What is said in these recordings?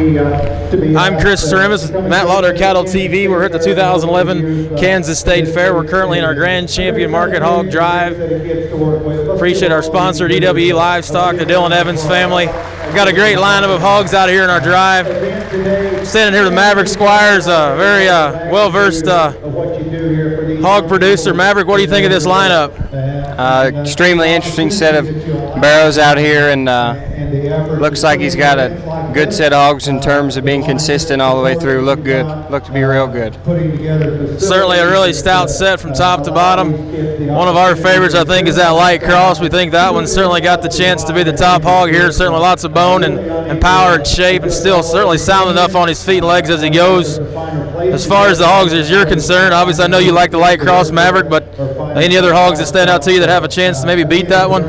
I'm Chris Ceremis, Matt Lautner Cattle TV. We're at the 2011 Kansas State Fair. We're currently in our Grand Champion Market Hog Drive. Appreciate our sponsor, DWE Livestock, the Dylan Evans family. We've got a great lineup of hogs out here in our drive. Standing here with Maverick Squires, a very uh, well-versed uh, hog producer. Maverick, what do you think of this lineup? Uh, extremely interesting set of barrows out here, and uh, looks like he's got a good set of hogs in terms of being consistent all the way through. Look good. Look to be real good. Certainly a really stout set from top to bottom. One of our favorites, I think, is that light cross. We think that one certainly got the chance to be the top hog here. Certainly lots of bone and, and power and shape, and still certainly sound enough on his feet and legs as he goes. As far as the hogs as you're concerned, obviously I know you like the light cross Maverick, but any other hogs that stand out to you that have a chance to maybe beat that one?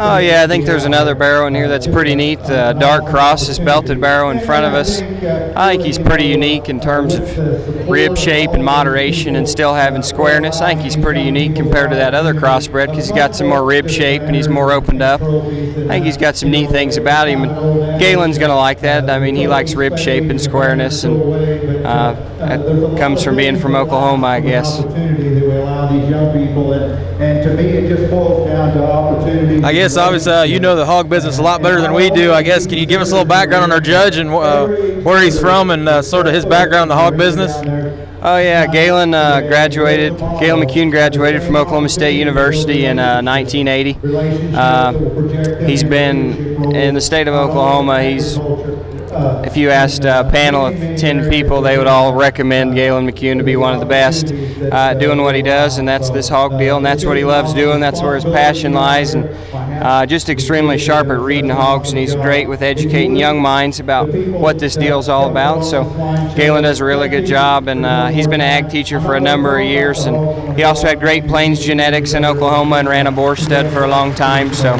Oh yeah, I think there's another barrow in here that's pretty neat. The dark cross, this belted barrow in front of us. I think he's pretty unique in terms of rib shape and moderation and still having squareness. I think he's pretty unique compared to that other crossbred because he's got some more rib shape and he's more opened up. I think he's got some neat things about him. And Galen's going to like that. I mean, he likes rib shape and squareness, and uh, that comes from being from Oklahoma, I guess. I guess obviously uh, you know the hog business a lot better than we do. I guess can you give us a little background on our judge and uh, where he's from and uh, sort of his background in the hog business? Oh yeah, Galen uh, graduated. Galen McCune graduated from Oklahoma State University in uh, 1980. Uh, he's been in the state of Oklahoma. He's if you asked a panel of 10 people, they would all recommend Galen McCune to be one of the best uh, doing what he does, and that's this hog deal, and that's what he loves doing. That's where his passion lies, and uh, just extremely sharp at reading hogs, and he's great with educating young minds about what this deal is all about. So Galen does a really good job, and uh, he's been an ag teacher for a number of years, and he also had Great Plains genetics in Oklahoma and ran a boar stud for a long time. So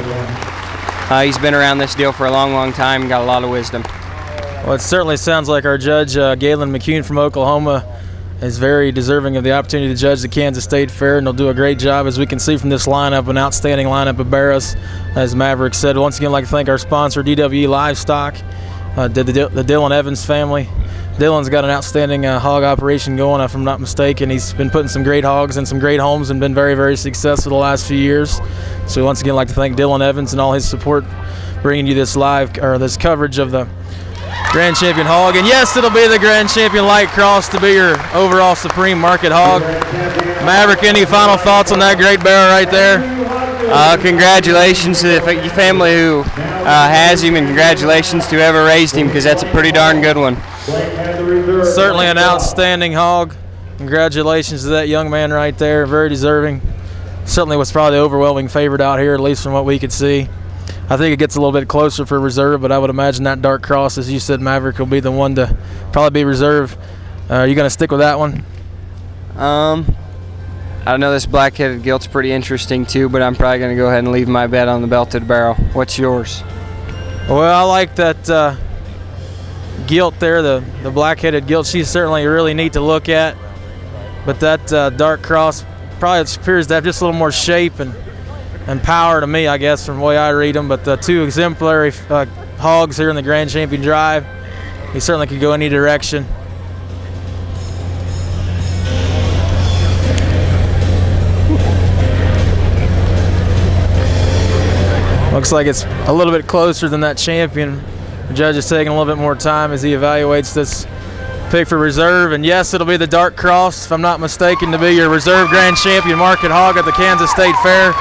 uh, he's been around this deal for a long, long time, and got a lot of wisdom. Well, it certainly sounds like our judge, uh, Galen McCune from Oklahoma, is very deserving of the opportunity to judge the Kansas State Fair, and he'll do a great job, as we can see from this lineup, an outstanding lineup of barrows. As Maverick said, once again, I'd like to thank our sponsor, DWE Livestock, uh, the, the, the, Dylan Evans family. Dylan's got an outstanding uh, hog operation going, if I'm not mistaken. He's been putting some great hogs in some great homes and been very, very successful the last few years. So once again, I'd like to thank Dylan Evans and all his support bringing you this live, or this coverage of the Grand Champion Hog. And yes, it'll be the Grand Champion Light Cross to be your overall Supreme Market Hog. Maverick, any final thoughts on that great barrow right there? Uh, congratulations to the family who uh, has him, and congratulations to whoever raised him, because that's a pretty darn good one. Certainly an outstanding hog. Congratulations to that young man right there, very deserving. Certainly was probably the overwhelming favorite out here, at least from what we could see. I think it gets a little bit closer for reserve, but I would imagine that dark cross, as you said, Maverick will be the one to probably be reserve. Uh, are you going to stick with that one? Um, I know this black-headed gilt's pretty interesting too, but I'm probably going to go ahead and leave my bet on the belted barrow. What's yours? Well, I like that uh, gilt there, the the black-headed gilt. She's certainly really neat to look at, but that uh, dark cross probably appears to have just a little more shape and and power to me, I guess, from the way I read them. But the two exemplary uh, hogs here in the Grand Champion Drive, he certainly could go any direction. Looks like it's a little bit closer than that champion. The judge is taking a little bit more time as he evaluates this pick for reserve. And yes, it'll be the Dark Cross, if I'm not mistaken, to be your reserve grand champion market hog at the Kansas State Fair.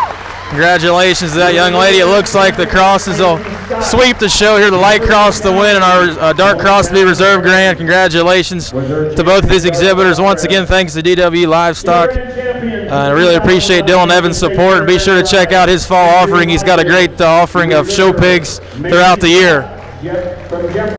Congratulations to that young lady. It looks like the crosses will sweep the show here. The light cross to win and our uh, dark cross to be reserve grand. Congratulations to both of these exhibitors. Once again, thanks to DW Livestock. Uh, I really appreciate Dylan Evans' support. And be sure to check out his fall offering. He's got a great uh, offering of show pigs throughout the year.